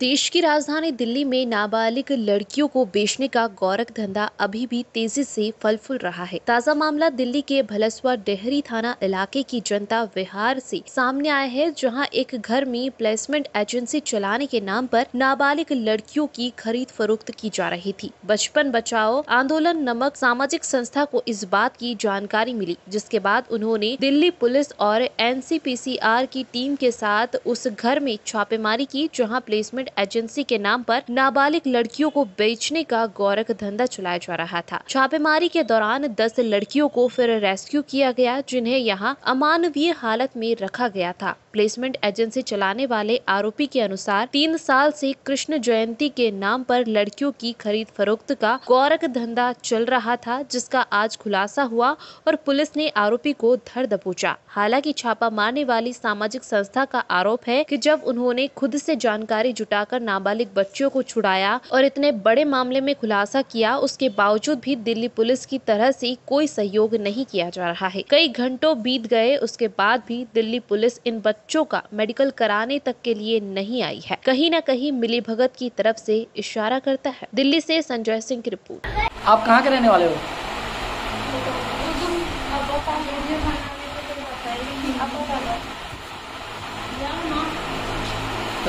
देश की राजधानी दिल्ली में नाबालिग लड़कियों को बेचने का गौरख धंधा अभी भी तेज़ी से फल फूल रहा है। ताज़ा मामला दिल्ली के भलसवा डेहरी थाना इलाके की जनता विहार से सामने आया है, जहाँ एक घर में प्लेसमेंट एजेंसी चलाने के नाम पर नाबालिग लड़कियों की खरीद फरोख्त की जा रही थी। बचपन बचाओ आंदोलन नमक सामाजिक संस्था को इस बात की जानकारी मिली, जिसके बाद उन्होंने दिल्ली पुलिस और एनसीपीसीआर की टीम के साथ उस घर में छापेमारी की, जहाँ प्लेसमेंट एजेंसी के नाम पर नाबालिग लड़कियों को बेचने का गौरख धंधा चलाया जा रहा था। छापेमारी के दौरान 10 लड़कियों को फिर रेस्क्यू किया गया, जिन्हें यहाँ अमानवीय हालत में रखा गया था। प्लेसमेंट एजेंसी चलाने वाले आरोपी के अनुसार तीन साल से कृष्ण जयंती के नाम पर लड़कियों की खरीद फरोख्त का गौरख धंधा चल रहा था, जिसका आज खुलासा हुआ और पुलिस ने आरोपी को धर दबोचा। हालाँकि छापा मारने वाली सामाजिक संस्था का आरोप है कि जब उन्होंने खुद से जानकारी जुटाकर नाबालिग बच्चियों को छुड़ाया और इतने बड़े मामले में खुलासा किया उसके बावजूद भी दिल्ली पुलिस की तरह से कोई सहयोग नहीं किया जा रहा है कई घंटों बीत गए उसके बाद भी दिल्ली पुलिस इन बच्चों का मेडिकल कराने तक के लिए नहीं आई है कहीं न कहीं मिली भगत की तरफ़ से इशारा करता है दिल्ली से संजय सिंह की रिपोर्ट आप कहाँ के रहने वाले हो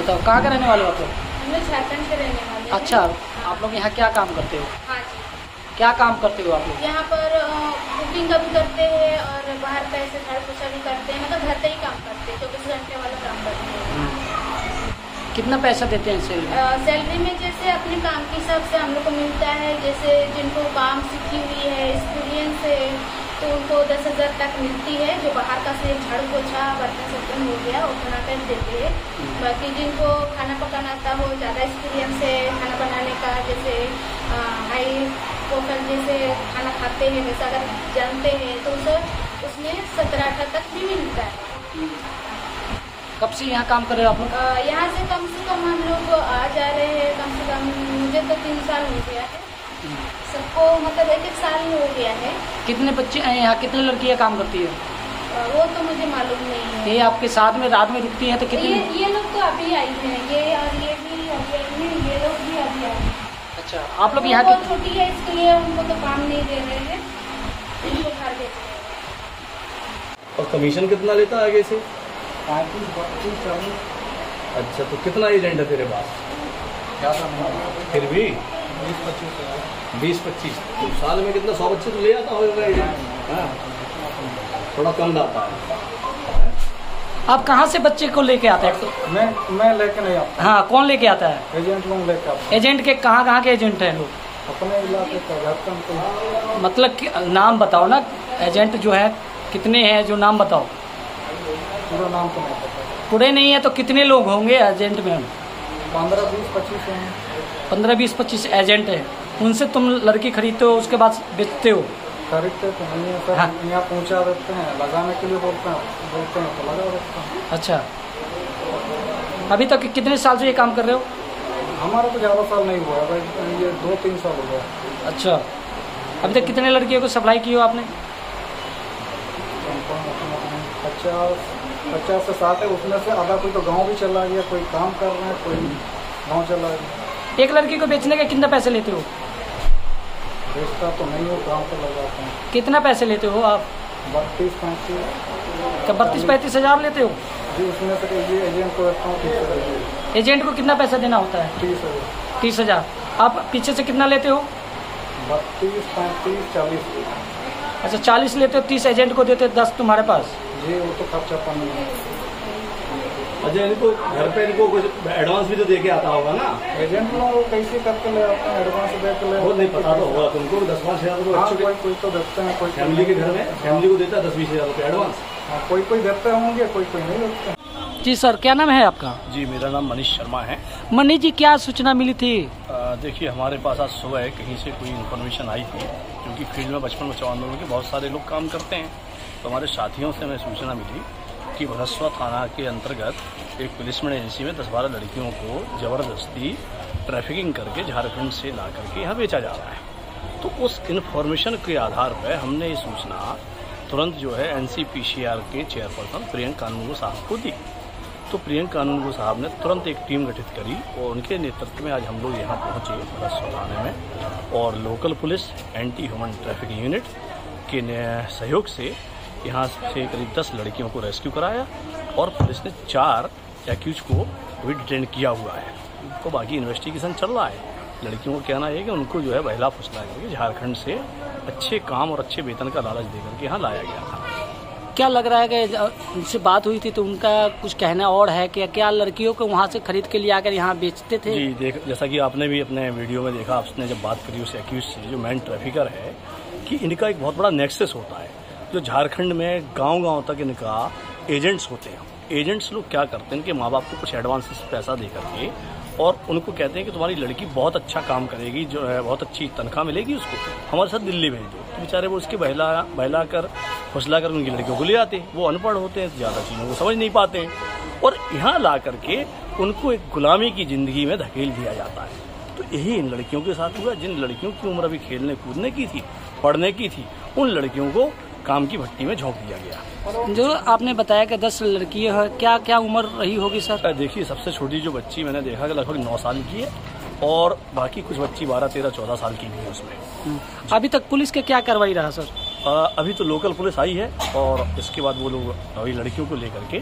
बताओ कहाँ का रहने वाले हो आप लोग? हम लोग झारखंड के रहने वाले अच्छा आप लोग यहाँ क्या काम करते हो? हाँ क्या काम करते हो आप लोग? यहाँ पर कुकिंग का भी करते हैं और बाहर का ऐसे झाड़ पोछा भी करते हैं। मतलब घर से ही काम करते हैं चौबीस घंटे वाला काम करते हैं। कितना पैसा देते हैं सैलरी सैलरी में जैसे अपने काम के हिसाब से हम लोग को मिलता है जैसे जिनको काम सीखी हुई है एक्सपीरियंस है तो उनको दस हज़ार तक मिलती है जो बाहर का सिर्फ़ झाड़ू पोछा बर्तन सर्तन हो गया वो बना कर देते हैं। बाकी जिनको खाना पकाना आता हो ज़्यादा एक्सपीरियंस है खाना बनाने का जैसे हाई प्रोफ़ाइल जैसे खाना खाते हैं वैसा अगर जानते हैं तो उसे उसमें सत्रह अठारह तक भी मिलता है। कब से यहाँ काम कर रहे हो आप लोग? यहाँ से कम से कम हम लोग आ जा रहे हैं कम से कम मुझे तो तीन साल हो गया है। सबको मतलब एक एक साल ही हो गया है। कितने बच्चे हैं यहाँ कितने लड़कियाँ काम करती है? वो तो मुझे मालूम नहीं है। ये आपके साथ में रात में रुकती है तो ये कितने ये ये लोग तो अभी आई हैं। ये और ये भी अभी आई हैं ये लोग भी अभी हैं। अच्छा आप लोग यहाँ छोटी है इसके लिए उनको तो काम नहीं दे रहे हैं। इनको घर दे हैं। और कमीशन कितना लेता है आगे से? अच्छा तो कितना एजेंट है तेरे पास? फिर भी? बीस पच्चीस तो साल में कितना सौ बच्चे तो ले आता होगा हाँ। थोड़ा कम लाता है आप कहाँ से बच्चे को लेके आते हैं? तो मैं मैं लेके नहीं आता। हाँ कौन लेके आता है? एजेंट लोग लेके आता एजेंट के कहाँ कहाँ के एजेंट हैं लोग? अपने इलाके का झरखंड को मतलब कि नाम बताओ ना एजेंट जो है कितने हैं जो नाम बताओ? पूरा नाम तो नहीं पता। पूरे नहीं है तो कितने लोग होंगे एजेंट में? पंद्रह बीस पच्चीस हैं। पंद्रह बीस पच्चीस एजेंट हैं। उनसे तुम लड़की खरीदते हो उसके बाद बेचते हो। खरीदते तो नहीं है सर। हाँ। यहाँ पहुँचा देते हैं लगाने के लिए बोलते हैं बोलते हैं तो लगा देते हैं अच्छा। अभी तक कितने साल से ये काम कर रहे हो? हमारा तो ज़्यादा साल नहीं हुआ है ये दो तीन साल हो गया। अच्छा। अभी तक कितने लड़कियों को सप्लाई की हो आपने? पचास पचास से साठ है उसमें से आधा कोई तो गाँव भी चला गया कोई काम कर रहे हैं कोई गाँव चला गया। एक लड़की को बेचने के कितना पैसे लेते हो? बेचता तो नहीं हो गाँव से लगाते हैं। कितना पैसे लेते हो आप? बत्तीस पैंतीस। बत्तीस पैंतीस हज़ार लेते हो? जी उसमें से ये एजेंट को रखता हूँ एजेंट को कितना पैसा देना होता है? तीस हज़ार। तीस हज़ार। आप पीछे से कितना लेते हो? बत्तीस पैंतीस चालीस अच्छा चालीस लेते हो तीस एजेंट को देते हो दस तुम्हारे पास? जी वो तो खर्चा पानी अच्छा इनको घर पे इनको कुछ एडवांस भी तो दे के आता होगा ना? एजेंट लोग कैसे करके ले आते हैं? एडवांस दे के ले वो नहीं पता तो होगा तुमको दस पाँच हज़ार रुपये हाँ कोई कोई तो देते हैं कोई फैमिली के घर में? फैमिली को देता है दस बीस हज़ार रुपये एडवांस हाँ कोई कोई देते होंगे कोई कोई नहीं देते। जी सर क्या नाम है आपका? जी मेरा नाम मनीष शर्मा है। मनीष जी क्या सूचना मिली थी? देखिए हमारे पास आज सुबह कहीं से कोई इन्फॉर्मेशन आई थी क्योंकि फ़ील्ड में बचपन बचाओ आंदोलन के बहुत सारे लोग काम करते हैं। तो हमारे साथियों से हमें सूचना मिली कि भरसवा थाना के अंतर्गत एक पुलिसमैन एजेंसी में दस बारह लड़कियों को ज़बरदस्ती ट्रैफिकिंग करके झारखंड से ला करके यहाँ बेचा जा रहा है। तो उस इन्फॉर्मेशन के आधार पर हमने ये सूचना तुरंत जो है एनसीपीसीआर के चेयरपर्सन प्रियंका कानून साहब को दी। तो प्रियंका कानूनगो साहब ने तुरंत एक टीम गठित करी और उनके नेतृत्व में आज हम लोग यहाँ पहुँचे भरतसर थाने में और local police anti human trafficking unit के सहयोग से यहाँ से करीब दस लड़कियों को रेस्क्यू कराया और पुलिस ने चार एक्यूज को भी डिटेन किया हुआ है। तो बाकी इन्वेस्टिगेशन चल रहा है। लड़कियों को कहना है कि उनको जो है बहला फुसला करके झारखंड से अच्छे काम और अच्छे वेतन का लालच देकर के यहाँ लाया गया था। क्या लग रहा है कि उनसे बात हुई थी तो उनका कुछ कहना और है कि क्या लड़कियों को वहाँ से खरीद के लिए आकर यहाँ बेचते थे? जी देख जैसा कि आपने भी अपने वीडियो में देखा आपने जब बात करी उस एक्यूज से जो मैन ट्रैफिकर है कि इनका एक बहुत बड़ा नेक्सेस होता है। जो झारखंड में गाँव गाँव तक इनका एजेंट्स होते हैं। एजेंट्स लोग क्या करते हैं? इनके माँ बाप को कुछ एडवांस पैसा दे करके और उनको कहते हैं कि तुम्हारी लड़की बहुत अच्छा काम करेगी, जो है, बहुत अच्छी तनख्वाह मिलेगी उसको। हमारे साथ दिल्ली भेज दो तो बेचारे वो उसके बहला बहला कर फुसला कर उनकी लड़कियों को ले आते हैं। वो अनपढ़ होते हैं, ज़्यादा चीज़ों को समझ नहीं पाते हैं। और यहाँ ला करके उनको एक गुलामी की ज़िंदगी में धकेल दिया जाता है। तो यही इन लड़कियों के साथ हुआ। जिन लड़कियों की उम्र अभी खेलने कूदने की थी, पढ़ने की थी, उन लड़कियों को काम की भट्टी में झोंक दिया गया। जो आपने बताया कि दस लड़की है क्या क्या उम्र रही होगी सर? देखिए सबसे छोटी जो बच्ची मैंने देखा कि लगभग नौ साल की है और बाकी कुछ बच्ची बारह तेरह चौदह साल की भी है उसमें। अभी तक पुलिस के क्या कार्रवाई रहा सर? अभी तो लोकल पुलिस आई है और इसके बाद वो लोग अभी लड़कियों को लेकर के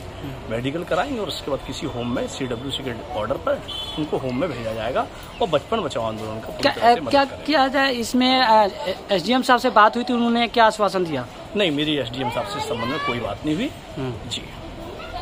मेडिकल कराएँगे और उसके बाद किसी होम में सी डब्ल्यू सी के ऑर्डर पर उनको होम में भेजा जाएगा और बचपन बचाओ आंदोलन का क्या क्या किया जाए? इसमें एस डी एम साहब से बात हुई थी उन्होंने क्या आश्वासन दिया? नहीं मेरी एस डी एम साहब से इस संबंध में कोई बात नहीं हुई। जी।